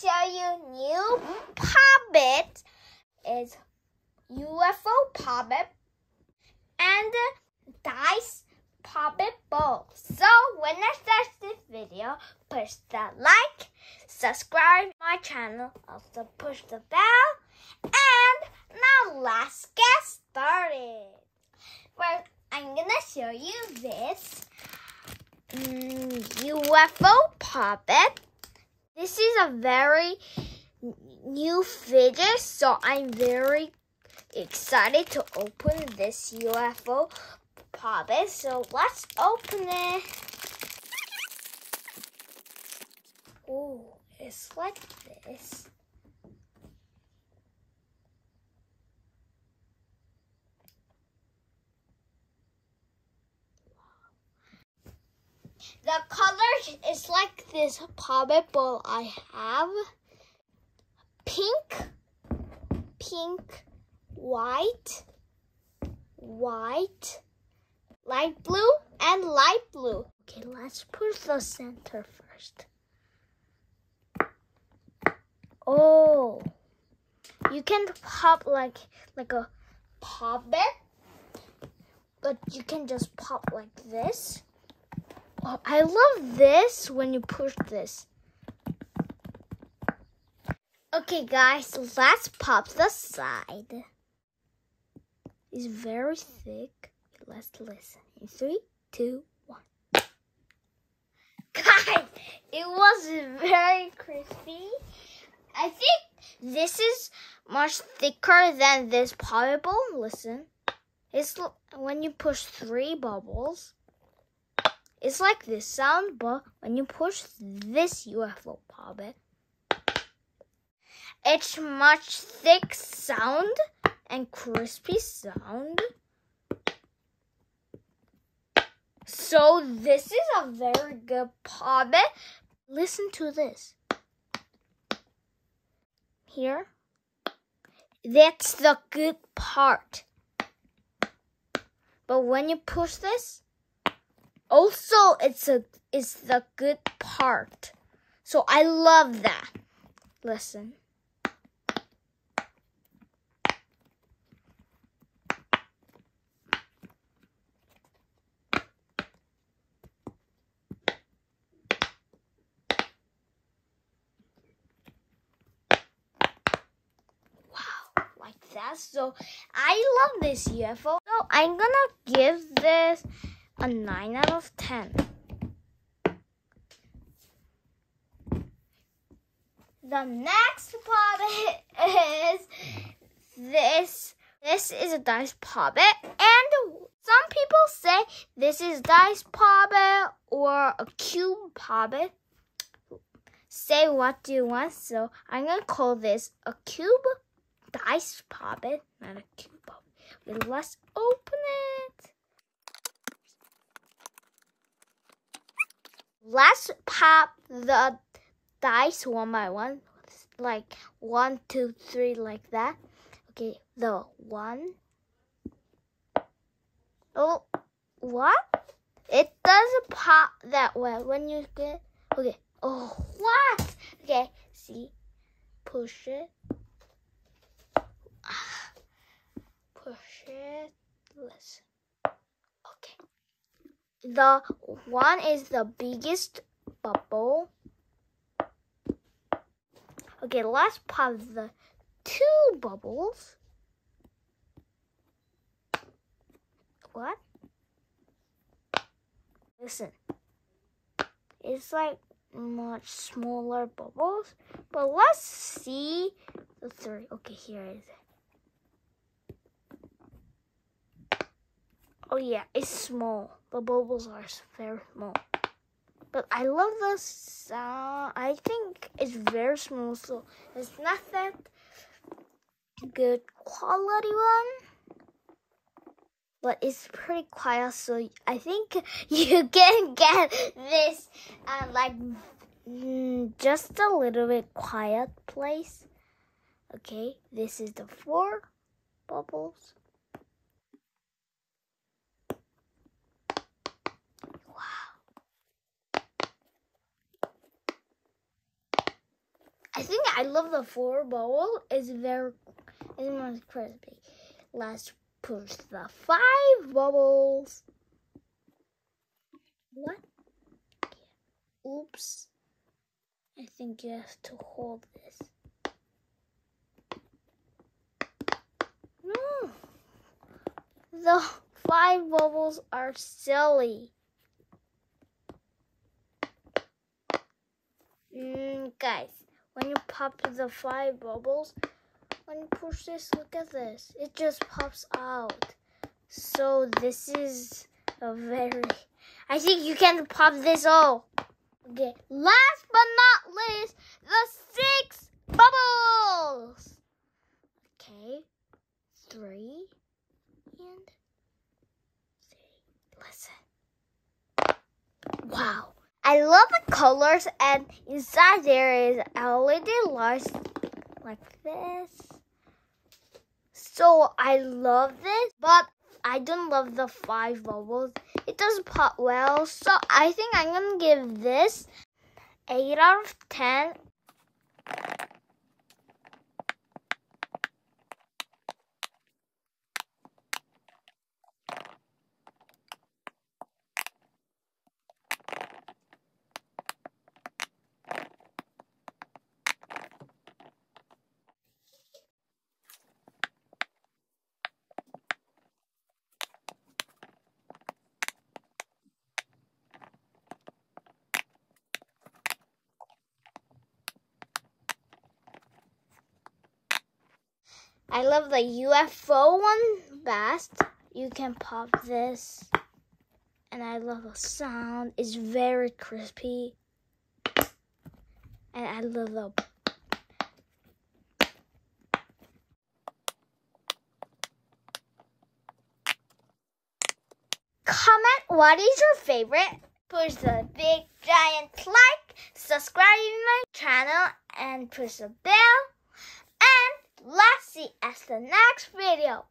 show you new Pop-it. It's UFO Pop-it and Dice Pop-it Bowl. So when I start this video, push the like, subscribe my channel, also push the bell, and now let's get started. Well, I'm gonna show you this mm, UFO Pop-it. This is a very new figure, so I'm very excited to open this UFO Pop-it. So let's open it. Oh, it's like this. The color is like this Pop-it ball I have. Pink, pink, white, white, light blue, and light blue. Okay, let's put the center first. Oh, you can pop like like a Pop-it, but you can just pop like this. Oh, I love this when you push this. Okay, guys, let's pop the side. It's very thick. Let's listen. In three, two, one. Guys, it was very crispy. I think this is much thicker than this ball. Listen. It's when you push three bubbles. It's like this sound, but when you push this UFO Pop-it, it's much thick sound and crispy sound. So this is a very good Pop-it. Listen to this. Here. That's the good part. But when you push this, also it's a it's the good part. So I love that. Listen. Wow, like that. So I love this UFO. So I'm gonna give this a 9 out of 10. The next Pop-it is this. This is a dice Pop-it, and some people say this is dice Pop-it or a cube Pop-it. Say what do you want? So I'm gonna call this a cube dice Pop-it, not a cube Pop-it. Let's open it. Let's pop the dice one by one, like one, two, three, like that. Okay, the one. Oh, what? It doesn't pop that way when you get. Okay. Oh, what? Okay, see, push it. Push it. Listen. The one is the biggest bubble. Okay, let's pop the two bubbles. What? Listen. It's like much smaller bubbles. But let's see the three. Okay, here is it. Oh yeah, it's small. The bubbles are very small. But I love the sound. I think it's very small, so it's not that good quality one. But it's pretty quiet, so I think you can get this uh, like mm, just a little bit quiet place. Okay, this is the four bubbles. I think I love the four bubble. It's very, it's more crispy. Let's push the five bubbles. What? Oops. I think you have to hold this. No. The five bubbles are silly. Mm, guys, when you pop the five bubbles, when you push this, look at this. It just pops out. So this is a very... I think you can pop this all. Okay, last but not least, the six bubbles. Okay, three and three. Listen. Wow. I love the colors and inside there is LED lights like this. So I love this, but I don't love the five bubbles. It doesn't pop well, so I think I'm gonna give this 8 out of 10. I love the UFO one best. You can pop this. And I love the sound. It's very crispy. And I love the Comment what is your favorite? Push the big giant like, subscribe to my channel, and push the bell. And Let's see at the next video.